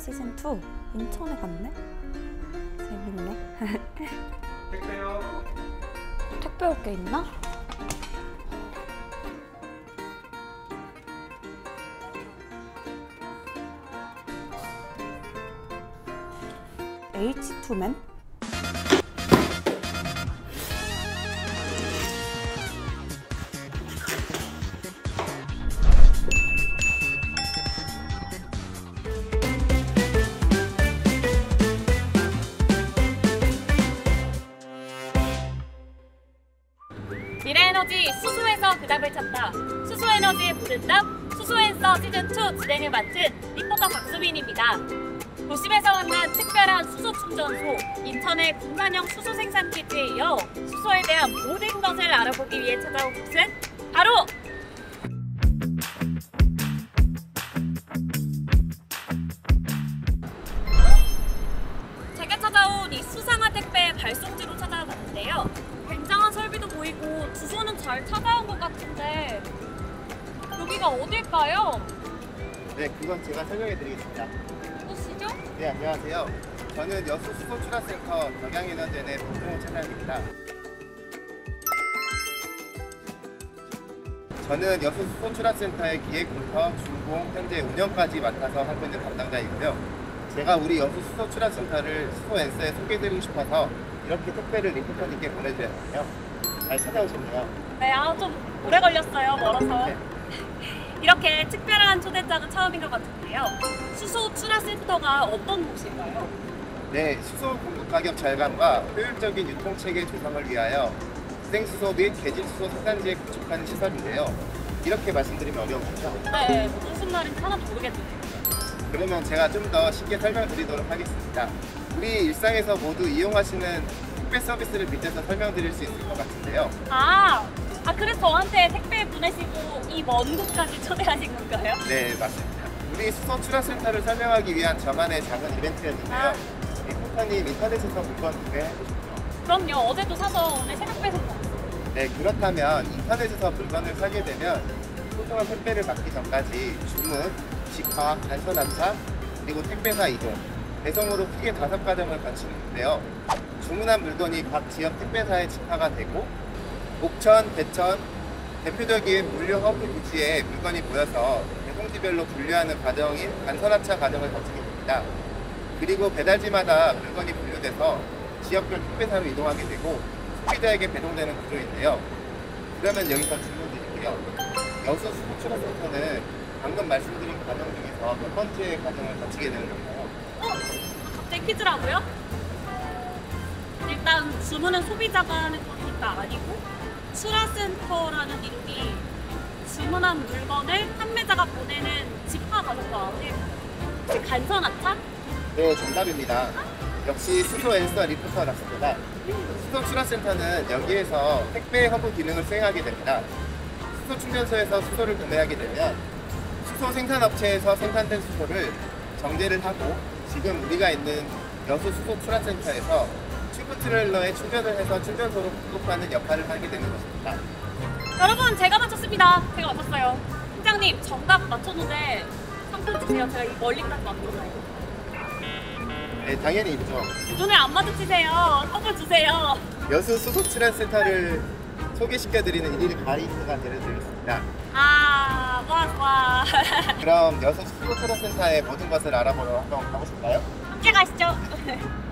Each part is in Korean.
시즌 2 인천에 갔네? 재밌네. 택배요. 택배 올 게 있나? H2맨? 수소에서 그 답을 찾다. 수소에너지의 보든답 수소앤서 시즌2 진행을 맡은 리포터 박수민입니다. 도심에서 만난 특별한 수소 충전소, 인천의 군만형 수소 생산 기지에 이어 수소에 대한 모든 것을 알아보기 위해 찾아온 곳은 바로 저는 여수 수소 출하센터의 기획부터 준공, 현재 운영까지 맡아서 하고 있는 담당자이고요. 제가 우리 여수 수소 출하센터를 수소 엔서에 소개해드리고 싶어서 이렇게 택배를 리포터님께 보내드렸거든요. 잘 찾아오셨네요. 네, 아, 좀 오래 걸렸어요, 멀어서. 네. 이렇게 특별한 초대장은 처음인 것 같은데요. 수소 출하센터가 어떤 곳일까요? 네, 수소 공급 가격 절감과 효율적인 유통체계 조성을 위하여 생수소 및 계질수소 생산지에 구축하는 시설인데요. 이렇게 말씀드리면 어려운가요? 네, 무슨 말인지 하나도 모르겠네요. 그러면 제가 좀 더 쉽게 설명드리도록 하겠습니다. 우리 일상에서 모두 이용하시는 택배 서비스를 빗대서 설명드릴 수 있을 것 같은데요. 아, 아 그래서 저한테 택배 보내시고 이 먼 곳까지 초대하신 건가요? 네, 맞습니다. 우리 수소 출하센터를 설명하기 위한 저만의 작은 이벤트였는데요. 아. 리포터님 인터넷에서 물건 구매해보셨죠? 그럼요, 어제도 사서 오늘 새벽 배송. 네, 그렇다면 인터넷에서 물건을 사게 되면 소중한 택배를 받기 전까지 주문, 집하, 간선하차, 그리고 택배사 이동, 배송으로 크게 다섯 과정을 거치는데요. 주문한 물건이 각 지역 택배사에 집하가 되고 옥천, 대천, 대표적인 물류 허브 부지에 물건이 모여서 배송지별로 분류하는 과정인 간선하차 과정을 거치게 됩니다. 그리고 배달지마다 물건이 분류돼서 지역별 택배사로 이동하게 되고 소비자에게 배송되는 구조인데요. 그러면 여기서 질문 드릴게요. 여수 수출센터는 방금 말씀드린 과정 중에서 몇 번째 과정을 거치게 되는 건가요? 어? 갑자기 퀴즈라고요? 일단 주문은 소비자가 하는 거니까 아니고 수라센터라는 이름이 주문한 물건을 판매자가 보내는 집화 아니고 혹시 간선하차? 네, 정답입니다. 역시 수소 엔서 리포터 같습니다. 수소 출하센터는 여기에서 택배 허브 기능을 수행하게 됩니다. 수소 충전소에서 수소를 구매하게 되면 수소 생산업체에서 생산된 수소를 정제를 하고 지금 우리가 있는 여수 수소 출하센터에서 튜브 트레일러에 충전을 해서 충전소로 공급하는 역할을 하게 되는 것입니다. 여러분 제가 맞췄습니다. 제가 맞췄어요. 팀장님 정답 맞췄는데 상품 주세요. 제가 이 멀리까지 맞췄어요. 네, 당연히 있죠. 눈을 안 마주치세요. 선물 주세요. 여수 수소 출하센터를 소개시켜드리는 일일 가이드가 되어드리겠습니다. 아, 좋아 좋아. 그럼 여수 수소 출하센터의 모든 것을 알아보러 한번 가보실까요? 함께 가시죠.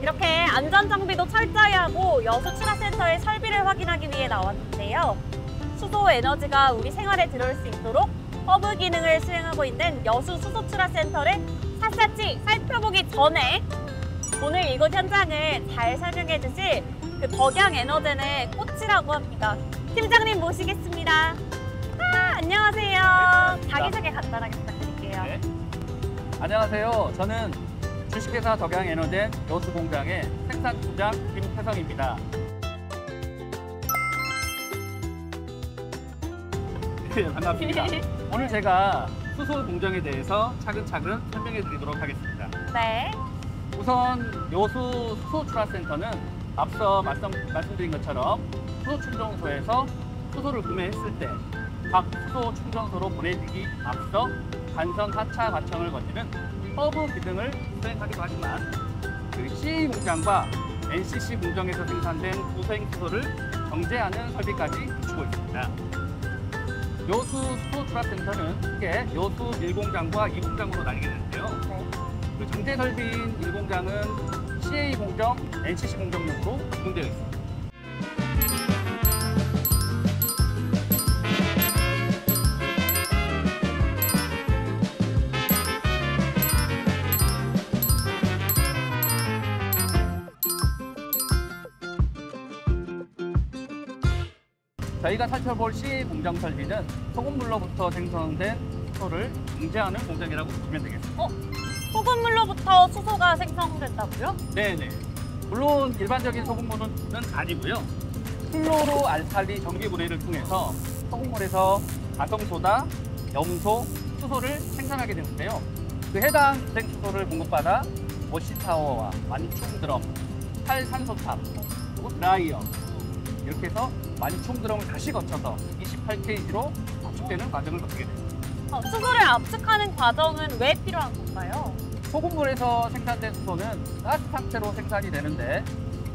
이렇게 안전 장비도 철저히 하고 여수 출하센터의 설비를 확인하기 위해 나왔는데요. 수소 에너지가 우리 생활에 들어올 수 있도록 허브 기능을 수행하고 있는 여수 수소 출하센터를 샅샅이 살펴보기 전에 오늘 이곳 현장을 잘 설명해 주실 그 덕양 에너젠의 코치라고 합니다. 팀장님 모시겠습니다. 아, 안녕하세요. 자기소개 간단하게 부탁드릴게요. 네. 안녕하세요. 저는 주식회사 덕양 에너젠 여수 공장의 생산 부장 김태성입니다. 네, 반갑습니다. 오늘 제가 수소 공정에 대해서 차근차근 설명해 드리도록 하겠습니다. 네. 우선 여수 수소 출하센터는 앞서 말씀, 말씀드린 것처럼 수소 충전소에서 수소를 구매했을 때 각 수소 충전소로 보내지기 앞서 간선 하차 과정을 거치는 허브 기능을 수행하기도 하지만 그 CA 공장과 NCC 공정에서 생산된 부생 수소를 정제하는 설비까지 갖추고 있습니다. 여수 수소 출하센터는 크게 여수 1공장과 2공장으로 나뉘게 되는데요. 네. 그 정제 설비인 1공장은 CA 공정, NCC 공정용으로 구분되어 있습니다. 저희가 살펴볼 CA 공장 설비는 소금물로부터 생성된 수소를 정제하는 공장이라고 보시면 되겠습니다. 소금물로부터 수소가 생성된다고요? 네네. 물론 일반적인 소금물은 아니고요. 플로로 알칼리 전기 분해를 통해서 소금물에서 가성소다, 염소, 수소를 생산하게 되는데요. 그 해당 주생 수소를 공급받아 워시타워와 만충 드럼, 탈산소탑, 그리고 드라이어 이렇게 해서 만충 드럼을 다시 거쳐서 28kg로 압축되는 과정을 거치게 됩니다. 어, 수소를 압축하는 과정은 왜 필요한 건가요? 소금물에서 생산된 수소는 가스 상태로 생산이 되는데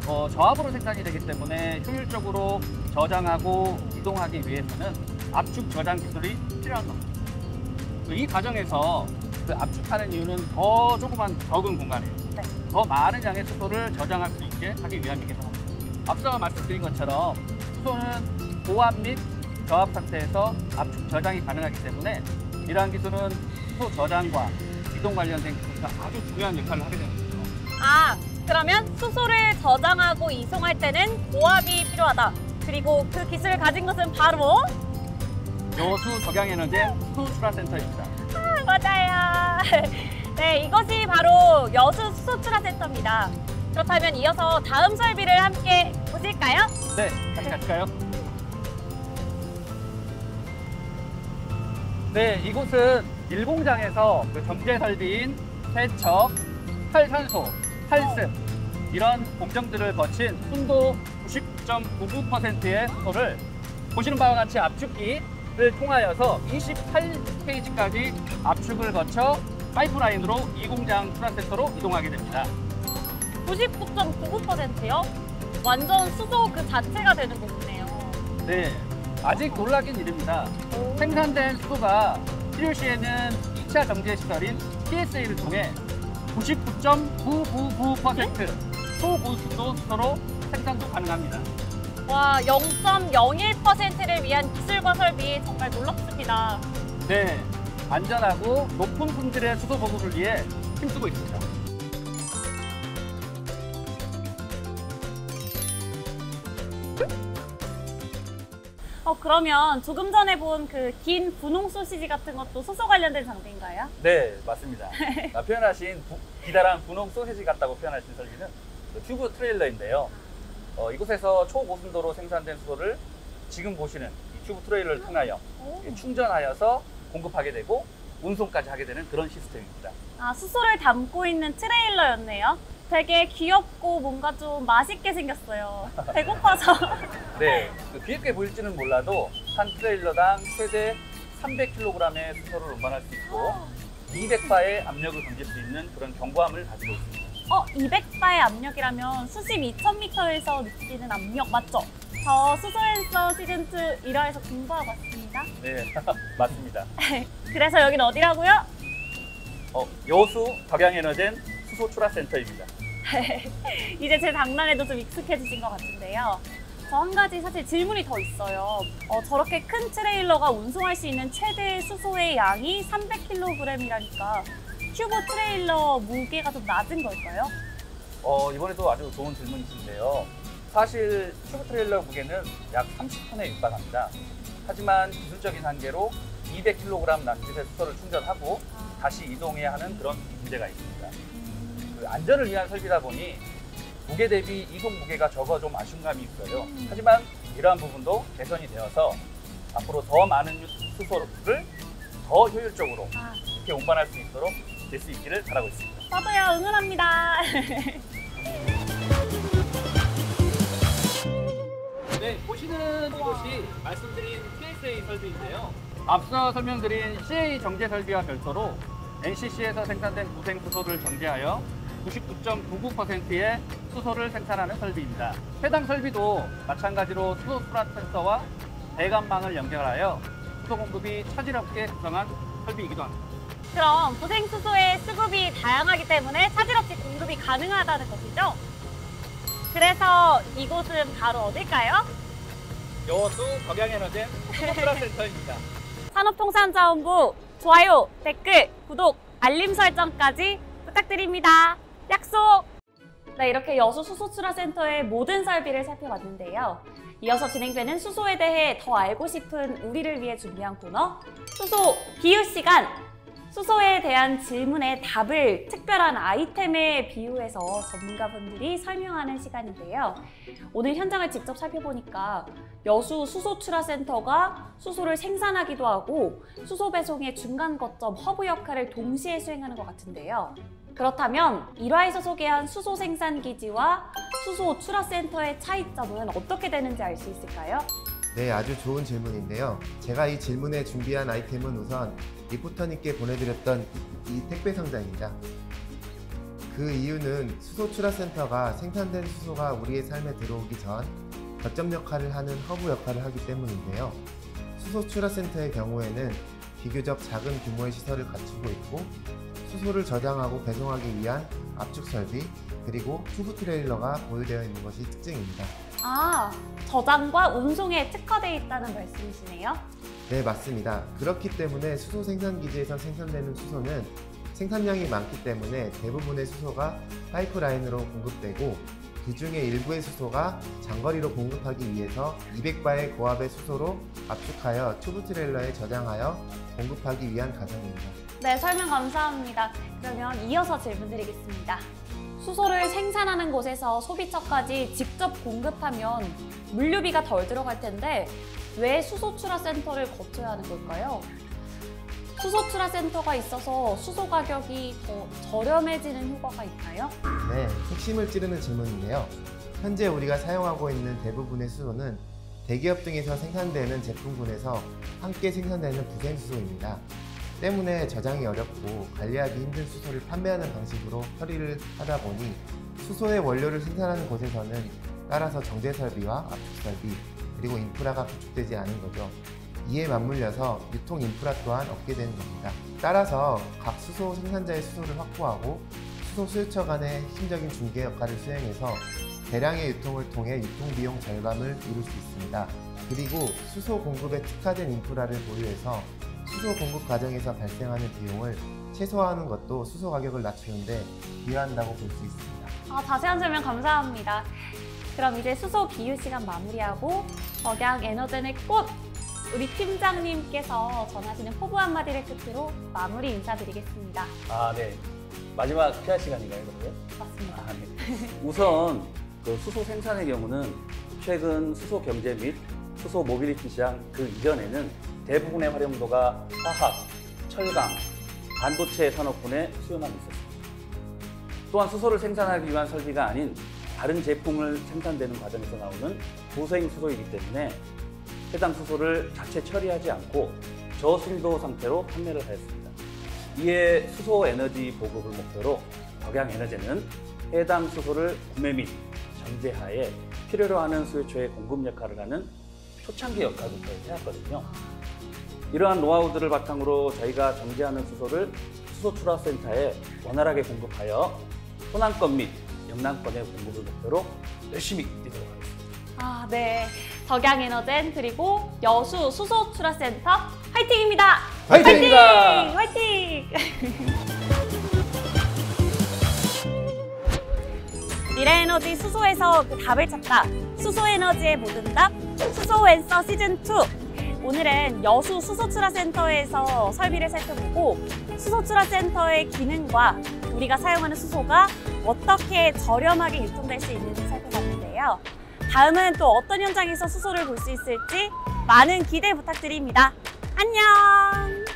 어, 저압으로 생산이 되기 때문에 효율적으로 저장하고 이동하기 위해서는 압축 저장 기술이 필요한 겁니다. 그이 과정에서 그 압축하는 이유는 더 조그만 적은 공간에 네. 더 많은 양의 수소를 저장할 수 있게 하기 위함이기도 합니다. 앞서 말씀드린 것처럼 수소는 고압 및 저압 상태에서 압축 저장이 가능하기 때문에 이러한 기술은 수소 저장과 이동 관련된 기술과 아주 중요한 역할을 하게 되는 거죠. 아, 그러면 수소를 저장하고 이송할 때는 고압이 필요하다. 그리고 그 기술을 가진 것은 바로 여수 덕양에너제 수소 출하센터입니다. 아, 맞아요. 네, 이것이 바로 여수 수소출하센터입니다. 그렇다면 이어서 다음 설비를 함께 보실까요? 네, 같이 갈까요? 네, 이곳은 일공장에서 그 정제 설비인 세척, 탈산소, 탈습 이런 공정들을 거친 순도 90.99%의 수소를 보시는 바와 같이 압축기를 통하여서 28kg까지 압축을 거쳐 파이프라인으로 이 공장 출하센터로 이동하게 됩니다. 99.99%요? 완전 수소 그 자체가 되는 거네요. 네, 아직 놀라긴 이릅니다. 생산된 수소가 필요시에는 2차 정제 시설인 PSA를 통해 99.999% 소고수도 수소로 생산도 가능합니다. 와, 0.01%를 위한 기술과 설비 정말 놀랍습니다. 네, 안전하고 높은 품질의 수소 보급을 위해 힘쓰고 있습니다. 어, 그러면 조금 전에 본 그 긴 분홍 소시지 같은 것도 수소 관련된 장비인가요? 네, 맞습니다. 아, 표현하신 부- 기다란 분홍 소세지 같다고 표현하신 설비는 그 튜브 트레일러인데요. 어, 이곳에서 초고순도로 생산된 수소를 지금 보시는 이 튜브 트레일러를 통하여 오. 충전하여서 공급하게 되고 운송까지 하게 되는 그런 시스템입니다. 아, 수소를 담고 있는 트레일러였네요. 되게 귀엽고 뭔가 좀 맛있게 생겼어요. 배고파서. 네, 그 귀엽게 보일지는 몰라도 한 트레일러당 최대 300kg의 수소를 운반할 수 있고 200바의 압력을 견딜 수 있는 그런 견고함을 가지고 있습니다. 어, 200바의 압력이라면 수심 2000m에서 느끼는 압력 맞죠? 저 수소앤서 시즌2 1화에서 공부하고 왔습니다. 네, 맞습니다. 그래서 여긴 어디라고요? 어, 여수 덕양에너젠 수소 출하센터입니다. 이제 제 장난에도 좀 익숙해지신 것 같은데요. 저 한 가지 사실 질문이 더 있어요. 어, 저렇게 큰 트레일러가 운송할 수 있는 최대 수소의 양이 300kg이라니까 튜브 트레일러 무게가 좀 낮은 걸까요? 어, 이번에도 아주 좋은 질문이신데요. 사실 튜브 트레일러 무게는 약 30톤에 육박합니다. 하지만 기술적인 한계로 200kg 남짓의 수소를 충전하고 다시 이동해야 하는 그런 문제가 있습니다. 그 안전을 위한 설비다 보니 무게 대비 이동 무게가 적어 좀 아쉬운 감이 있어요. 하지만 이러한 부분도 개선이 되어서 앞으로 더 많은 수소를 더 효율적으로 아, 이렇게 운반할 수 있도록 될 수 있기를 바라고 있습니다. 저도요 응원합니다. 네, 보시는 이곳이 말씀드린 PSA 설비인데요. 앞서 설명드린 CA 정제 설비와 별도로 NCC에서 생산된 구생 수소를 정제하여 99.99%의 수소를 생산하는 설비입니다. 해당 설비도 마찬가지로 수소 수납 센서와 배관망을 연결하여 수소 공급이 차질없게 구성한 설비이기도 합니다. 그럼 부생수소의 수급이 다양하기 때문에 차질 없이 공급이 가능하다는 것이죠. 그래서 이곳은 바로 어딜까요? 여수 덕양에너젠 수소수납센터입니다. 산업통상자원부 좋아요, 댓글, 구독, 알림 설정까지 부탁드립니다. 약속! 네, 이렇게 여수 수소출하센터의 모든 설비를 살펴봤는데요. 이어서 진행되는 수소에 대해 더 알고 싶은 우리를 위해 준비한 코너 수소 비유 시간! 수소에 대한 질문의 답을 특별한 아이템에 비유해서 전문가분들이 설명하는 시간인데요. 오늘 현장을 직접 살펴보니까 여수 수소출하센터가 수소를 생산하기도 하고 수소 배송의 중간 거점 허브 역할을 동시에 수행하는 것 같은데요. 그렇다면 1화에서 소개한 수소 생산 기지와 수소 출하센터의 차이점은 어떻게 되는지 알 수 있을까요? 네, 아주 좋은 질문인데요. 제가 이 질문에 준비한 아이템은 우선 리포터님께 보내드렸던 이 택배 상자입니다. 그 이유는 수소 출하센터가 생산된 수소가 우리의 삶에 들어오기 전 거점 역할을 하는 허브 역할을 하기 때문인데요. 수소 출하센터의 경우에는 비교적 작은 규모의 시설을 갖추고 있고 수소를 저장하고 배송하기 위한 압축 설비 그리고 튜브 트레일러가 보유되어 있는 것이 특징입니다. 아, 저장과 운송에 특화되어 있다는 말씀이시네요. 네, 맞습니다. 그렇기 때문에 수소 생산 기지에서 생산되는 수소는 생산량이 많기 때문에 대부분의 수소가 파이프라인으로 공급되고 그 중에 일부의 수소가 장거리로 공급하기 위해서 200바의 고압의 수소로 압축하여 튜브 트레일러에 저장하여 공급하기 위한 과정입니다. 네, 설명 감사합니다. 그러면 이어서 질문 드리겠습니다. 수소를 생산하는 곳에서 소비처까지 직접 공급하면 물류비가 덜 들어갈 텐데 왜 수소 출하 센터를 거쳐야 하는 걸까요? 수소 출하 센터가 있어서 수소 가격이 더 저렴해지는 효과가 있나요? 네, 핵심을 찌르는 질문인데요. 현재 우리가 사용하고 있는 대부분의 수소는 대기업 등에서 생산되는 제품군에서 함께 생산되는 부생수소입니다. 때문에 저장이 어렵고 관리하기 힘든 수소를 판매하는 방식으로 처리를 하다 보니 수소의 원료를 생산하는 곳에서는 따라서 정제 설비와 압축 설비 그리고 인프라가 구축되지 않은 거죠. 이에 맞물려서 유통 인프라 또한 없게 되는 겁니다. 따라서 각 수소 생산자의 수소를 확보하고 수소 수요처 간의 핵심적인 중개 역할을 수행해서 대량의 유통을 통해 유통 비용 절감을 이룰 수 있습니다. 그리고 수소 공급에 특화된 인프라를 보유해서 수소 공급 과정에서 발생하는 비용을 최소화하는 것도 수소 가격을 낮추는데 기여한다고 볼 수 있습니다. 아, 자세한 설명 감사합니다. 그럼 이제 수소 비유 시간 마무리하고 덕양 에너젠의 꽃 우리 팀장님께서 전하시는 포부 한마디를 끝으로 마무리 인사드리겠습니다. 아, 네. 마지막 PR 시간인가요, 그러면? 맞습니다. 아, 네. 우선 그 수소 생산의 경우는 최근 수소 경제 및 수소 모빌리티 시장 그 이전에는 대부분의 활용도가 화학, 철강, 반도체 산업군의 수요만 있었습니다. 또한 수소를 생산하기 위한 설비가 아닌 다른 제품을 생산되는 과정에서 나오는 고생 수소이기 때문에 해당 수소를 자체 처리하지 않고 저순도 상태로 판매를 하였습니다. 이에 수소 에너지 보급을 목표로 덕양 에너제는 해당 수소를 구매 및 정제하에 필요로 하는 수요처의 공급 역할을 하는 초창기 역할부터 해왔거든요. 이러한 노하우들을 바탕으로 저희가 정제하는 수소를 수소출하센터에 원활하게 공급하여 호남권 및 영남권의 공급을 목표로 열심히 뛰도록 하겠습니다. 아, 네. 덕양 에너젠 그리고 여수 수소 출하센터 화이팅입니다. 화이팅입니다. 화이팅! 미래에너지 수소에서 그 답을 찾다. 수소에너지의 모든 답. 수소앤서 시즌2. 오늘은 여수 수소출하센터에서 설비를 살펴보고 수소출하센터의 기능과 우리가 사용하는 수소가 어떻게 저렴하게 유통될 수 있는지 살펴봤는데요. 다음은 또 어떤 현장에서 수소를 볼 수 있을지 많은 기대 부탁드립니다. 안녕!